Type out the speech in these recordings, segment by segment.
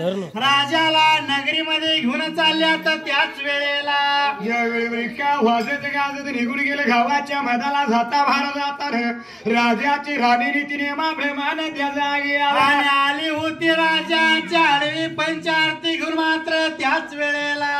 राजाला नगरीमध्ये घेऊन चालल्या तर त्याच वेळेला. यावेळी का वाजत गाजत निघून गेले. गावाच्या मधाला जाता भार जाता राजाची राणी नीती नियमाप्रमाणे त्या जागी आली होती राजाच्या आडवी पंचारती घेऊन मात्र त्याच वेळेला.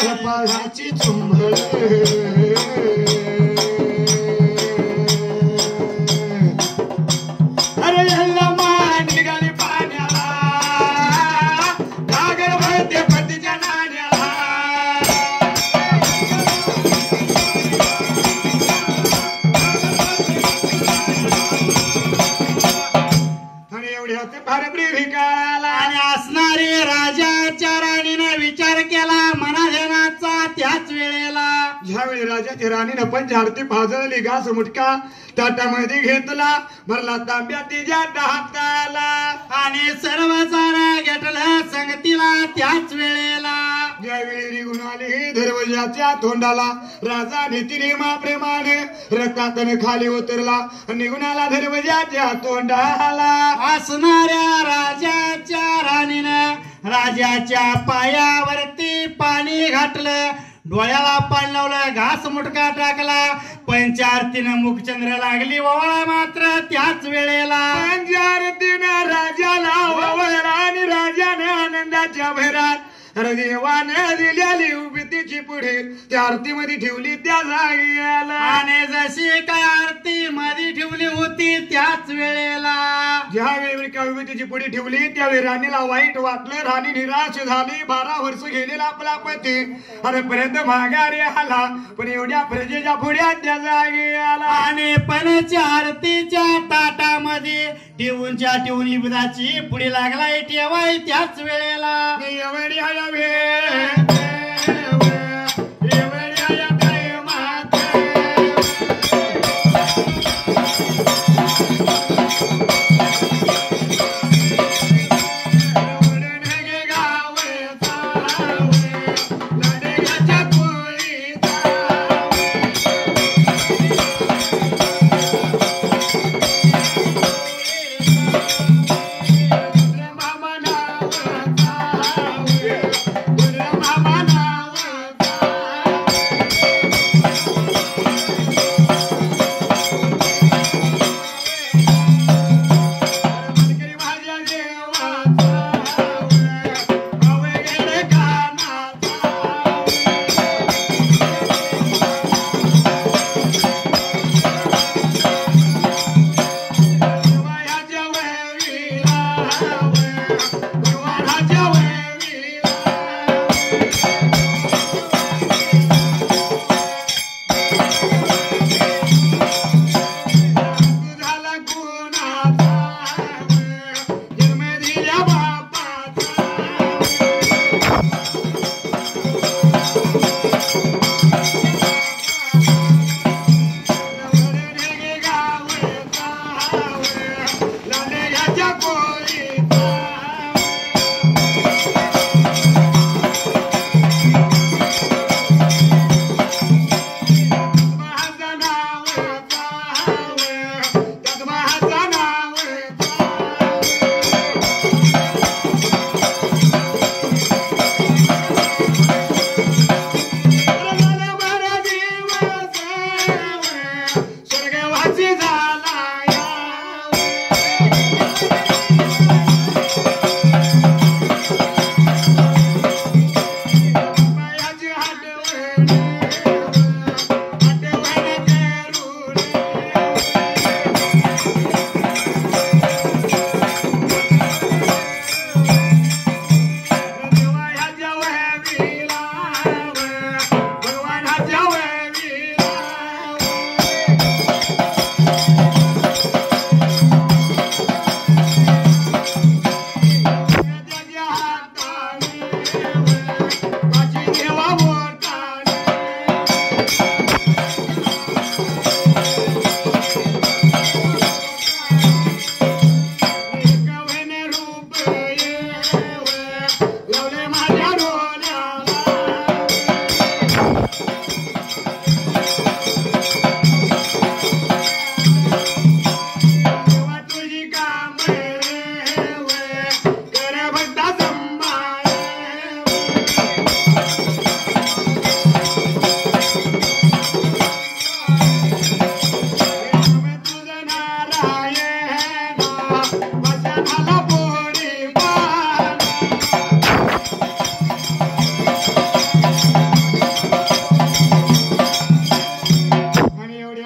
घागरे सरपायाची राणीनं पंचारती पाजळली घास मुटका ताटामध्ये घेतला. भरला तांब्या तिच्या हाताला आणि सर्व सारा घेतला संगतीला त्याच वेळेला. ज्यावेळी निघून आली धर्मजाच्या तोंडाला राजा नीतिनियमा प्रेमाने रक्तातन खाली उतरला. निघून आला धर्मजाच्या तोंडाला. असणाऱ्या राजाच्या राणीनं राजाच्या पायावरती पाणी घातलं. डोळ्याला पाणी लावलं घास मुटका टाकला. पंचारतीनं मुखचंद्र लागली ओवाळा मात्र त्याच वेळेला. पंचारतीनं राजाला वळला आणि राजाने आनंदाच्या भैरात अरे देवाने दिलेली उभी तिची पुढे. त्या आरतीमध्ये ठेवली त्या जागी आला आणि जशी काय आरती मध्ये ठेवली होती त्याच वेळेला. ज्यावेळी एका विभूतीची पुढे ठेवली त्यावेळी राणीला वाईट वाटलं. राणी निराश झाली. बारा वर्ष गेलेला आपला पती. अरे पर्यंत माघारी आला. पण एवढ्या प्रजेच्या पुढ्या त्या जागी आला आणि पणाच्या आरतीच्या ताटामध्ये ठेवूनच्या ठेवून इबदाची पुढे लागलाय ठेवाय त्याच वेळेला.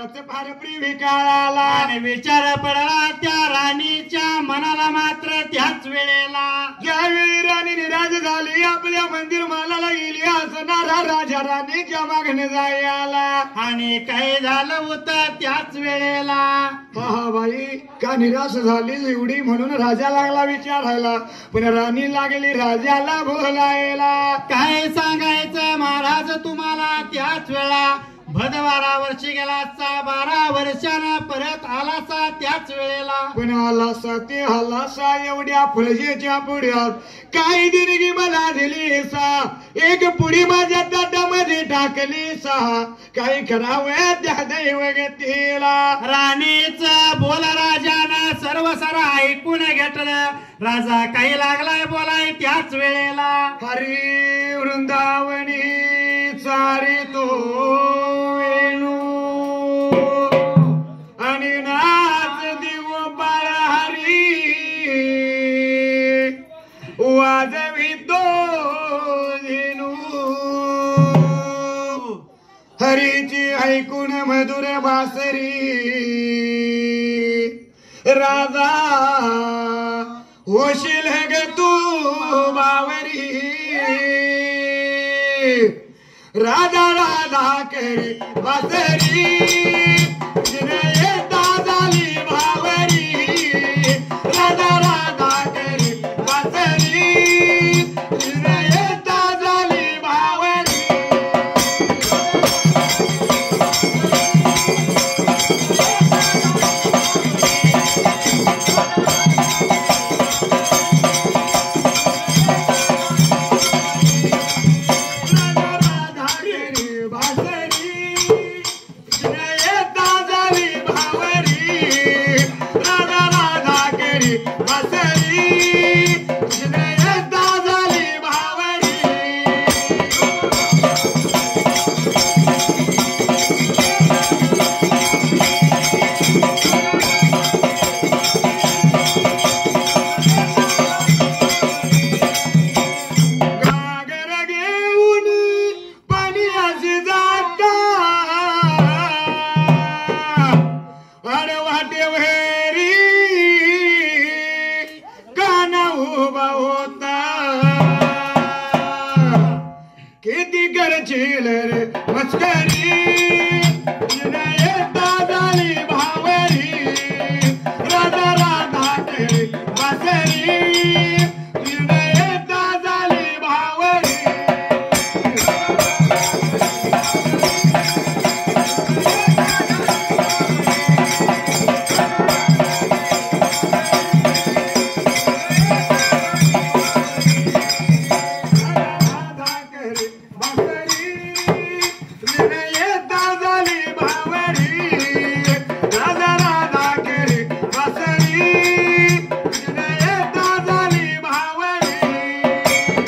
आणि फार प्रिवी आणि विचार पडला त्या राणीच्या मनाला मात्र त्याच वेळेला. ज्यावेळी राणी निराज झाली आपल्या मंदिर मालाला गेली असणारा राजा राणीच्या मागणे जायला. आला आणि काय झालं होतं त्याच वेळेला? महाबाई का निराश झाली एवढी म्हणून राजा लागला विचारायला. पण राणी लागली राजाला बोलायला. काय सांगायचं महाराज तुम्हाला त्याच वेळा? भदबारा वर्षी गेला सा बारा वर्षानं परत आलासा त्याच वेळेला. पण आलासा ते आलासा एवढ्या फळजेच्या पुढ्यात. काय दिरगी मला दिली सा एक पुडी माझ्या ताटामध्ये टाकली सा काही करावं त्या दैवगतीला राणीच बोल राजानं सर्व सार ऐकून घेतलं. राजा काही लागलाय बोलाय त्याच वेळेला. हरी वृंदावनी चारी तो. ऐकून मधुर बासरी. राजा होशील ग तू बावरी. राधा राधा करी बासरी. देवहेरी काना उभा होता. किती गरजेल मस्करी.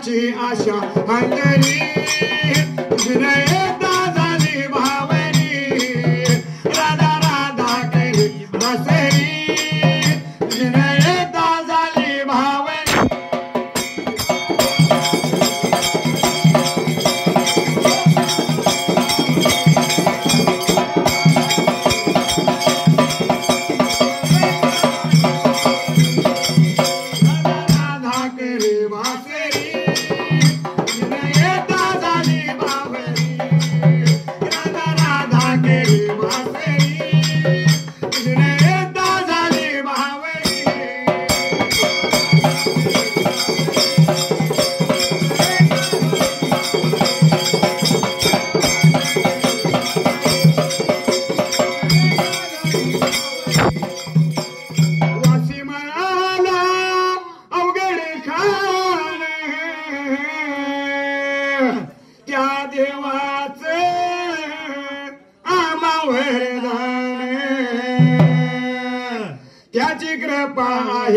Achi Asha, and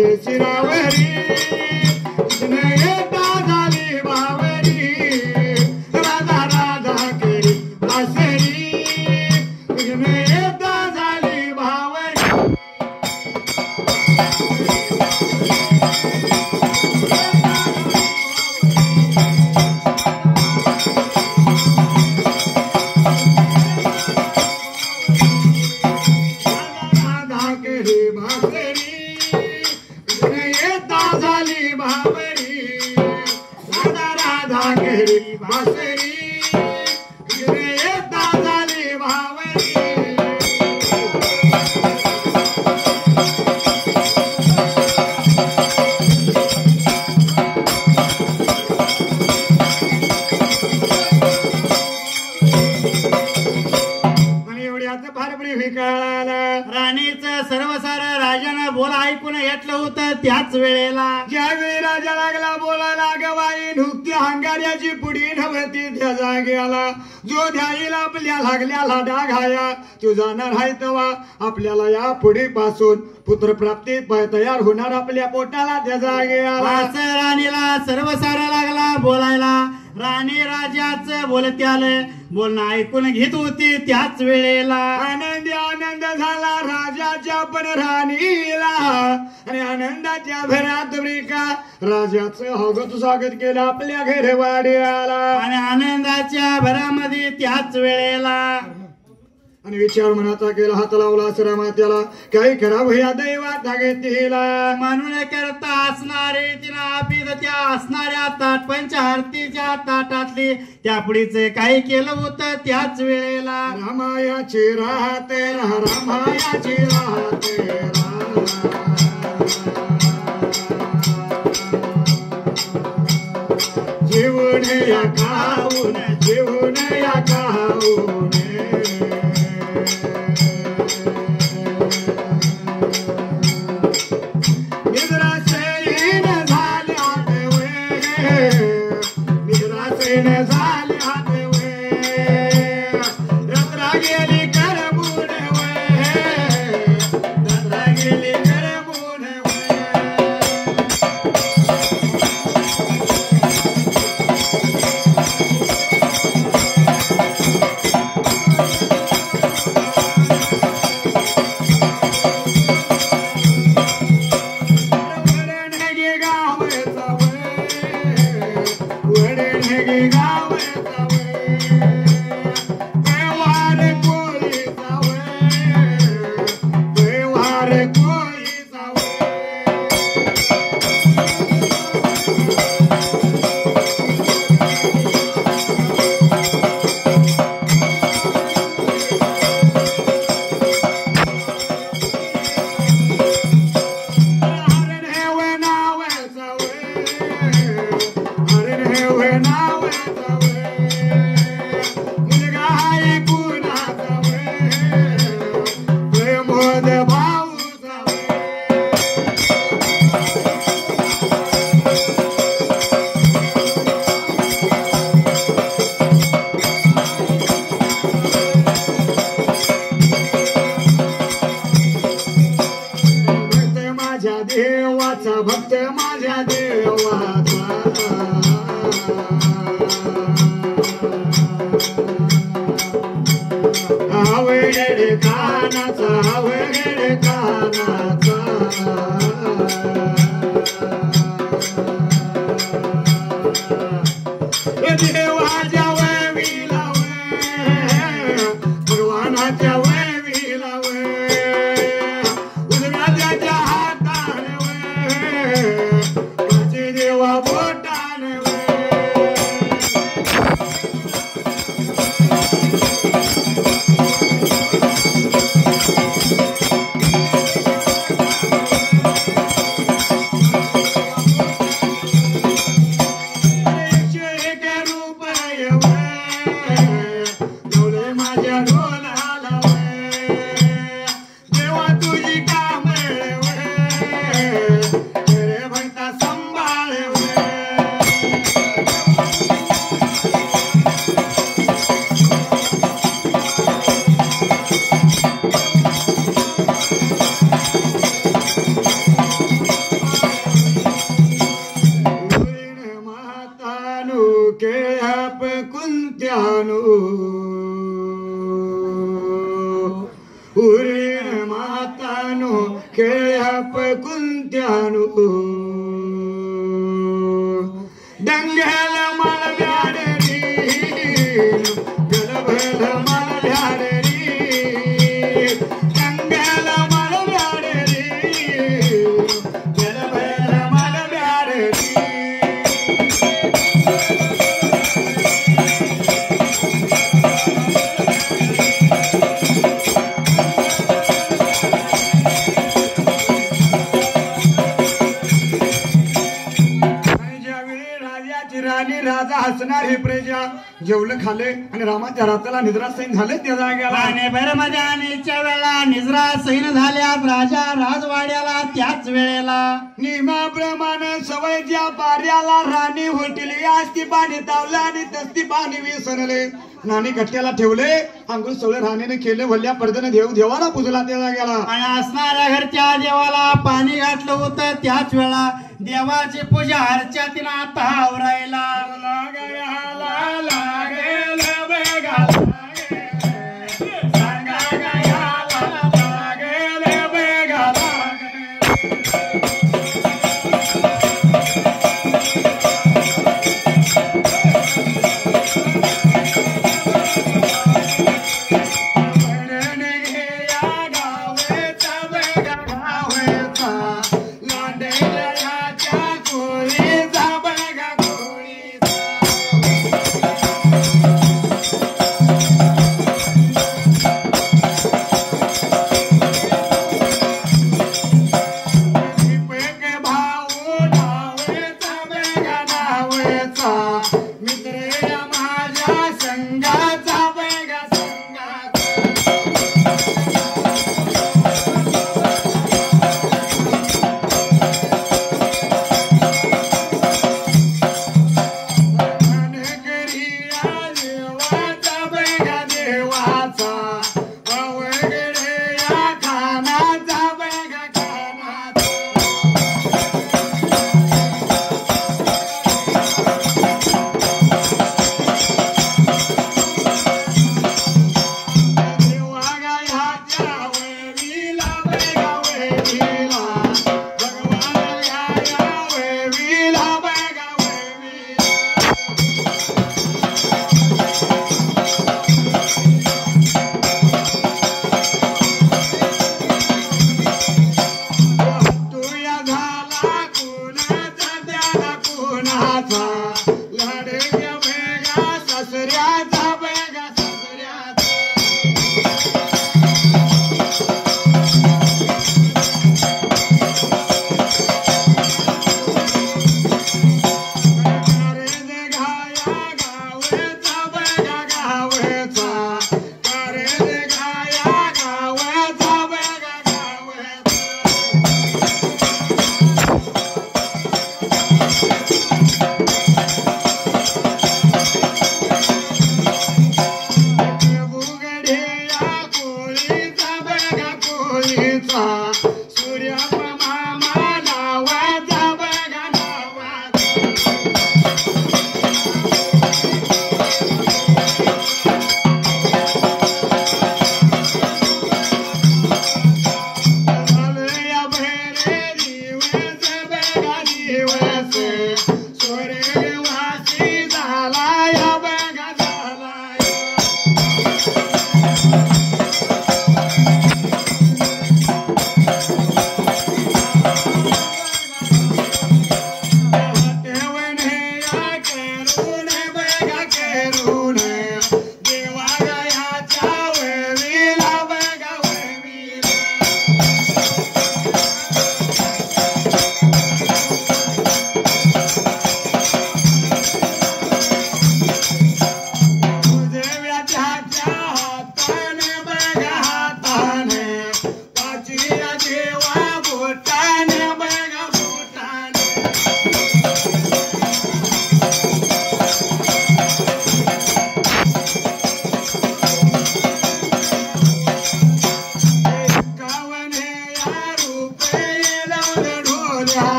Shri Ram Hari बोल ऐकून घेतलं होतं त्याच वेळेला? ज्यावेळी राजा लागला बोलायला गवाई नुकती हंगाऱ्याची पुढी नव्हती त्या जागेला. जो ध्याईला आपल्या लागल्याला डाघाया तो जाणार आहे तेव्हा आपल्याला या पुढे पासून पुत्रप्राप्ती प- तयार होणार आपल्या पोटाला त्या जागेला. राणीला सर्व सारा लागला बोलायला. राणी राजाच बोलते आलं बोलणं ऐकून घेत होती त्याच वेळेला. आनंदी आनंद झाला राजाच्या पण राणीला. आणि आनंदाच्या भरात का राजाचं हगत स्वागत केलं आपल्या घरवाडी आला आणि आनंदाच्या भरामध्ये त्याच वेळेला. आणि विचार मनाचा केला हात लावला श्रमा त्याला काही करावं या दैवात घेतला म्हणून करता असणारे तिनं आपीत त्या असणाऱ्या ताट पंचहारतीच्या ताटातली त्या पुढीचे काही केलं होतं त्याच वेळेला. रामायाची राहते रामायाची राहते जीवन या खाऊन जीवन या खाऊन मातानु केळ्याप कुंत्यानु उरीण मातानु केळ्याप कुंत्यानु डंग्याल जेवलं खाले आणि रामाच्या रात्राला निद्रासैन झाले त्या जाग्याला आणि मध्ये आणीच्या वेळा निजरा सैन झाल्यात राजा राजवाड्याला त्याच वेळेला नियमाप्रमाणे सवयच्या पाऱ्याला राणी होटली. आस्ती पाणी तावलं आणि तस्ती पाणी विसरले. नाणी कट्ट्याला ठेवले अंगुल सगळं राणीने केले भल्या पडद्याने देव देवाला पुजला त्या जाग्याला आणि असणाऱ्या घरच्या देवाला पाणी घातलं होतं त्याच वेळा देवाची पूजा हरच्या तिनं आता आवरायला मित्र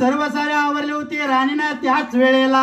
सर्व सारे आवरली होती राणीनं त्याच वेळेला.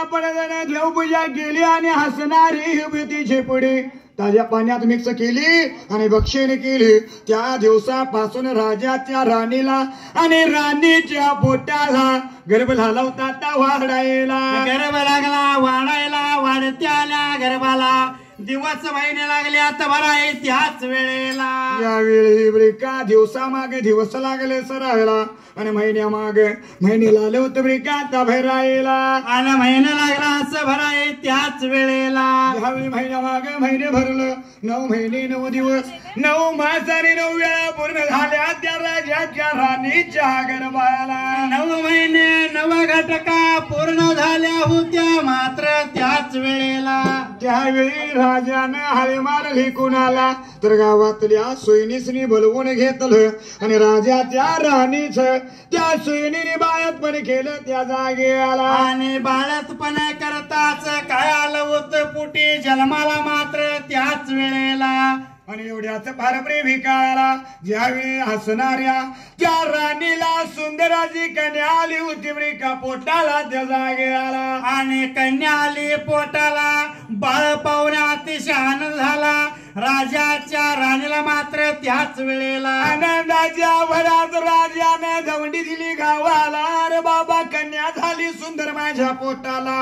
आपण देवपूजा केली आणि हसणारी भीतीची पुढे. ताज्या पाण्यात मिक्स केली आणि बक्षीने केली. त्या दिवसापासून राजाच्या राणीला आणि राणीच्या पोटाला गर्भ झाला होता त्या वाढायला. गर्भ लागला वाढायला वाढत्या आल्या गर्भाला. दिवस महिने लागले आता बरा त्याच वेळेला. यावेळी ब्रिका दिवसा मागे दिवस लागले सरायला आणि महिन्या माग महिने लाले होते ब्रिका आता भैरायला. आणि महिना लागला असं भरा त्याच वेळेला. यावेळी महिन्या मागे महिने भरलं नऊ महिने नऊ दिवस नऊ मास आणि नऊ वेळा पूर्ण झाल्या त्या राजाच्या राणीच्या गरबाला नऊ महिने नव घटका पूर्ण झाल्या होत्या मात्र त्याच वेळेला. त्यावेळी राजानं हाळी मारली कुणाला तर गावातल्या सोयनीसनी बोलवून घेतलं आणि राजाच्या राणीच त्या सोयनीने बाळतपण केलं त्या जागेला आणि बाळतपण करताच काय आलं होतं पुटी? जन्माला मात्र त्याच वेळेला आणि एवढ्याच फार प्रेमी काळाला ज्यावेळी हसणाऱ्या त्या राणीला सुंदराची कन्या आली होती बरे का पोटाला त्या जागेला आणि कन्या आली पोटाला बाळ पाहुण्या अतिशय आनंद झाला. राजाच्या राणीला मात्र त्याच वेळेला आनंदाच्या भरात राजाने दवंडी दिली गावाला. अरे बाबा कन्या झाली सुंदर माझ्या पोटाला.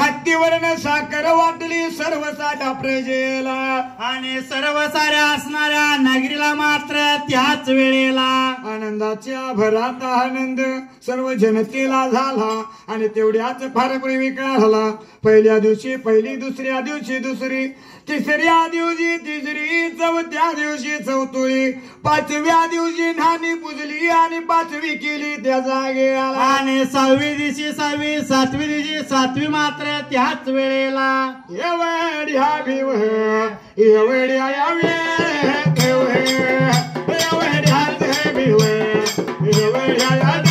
हत्तीवरनं साखर वाटली सर्व साऱ्या प्रजेला. आणि सर्व साऱ्या असणाऱ्या नगरीला मात्र त्याच वेळेला आनंदाच्या भरात आनंद सर्व जनतेला झाला आणि तेवढ्याच फार प्रेमी झाला पहिल्या दिवशी पहिली दुसऱ्या दिवशी दुसरी तिसऱ्या दिवशी तिसरी चौथ्या दिवशी चौथुळी पाचव्या दिवशी नाणी पुजली आणि पाचवी केली त्या जागेला आणि सहावी दिवशी सहावी सातवी दिवशी सातवी मात्र त्याच वेळेला. एवढ्या भिव एवढ्या You're right,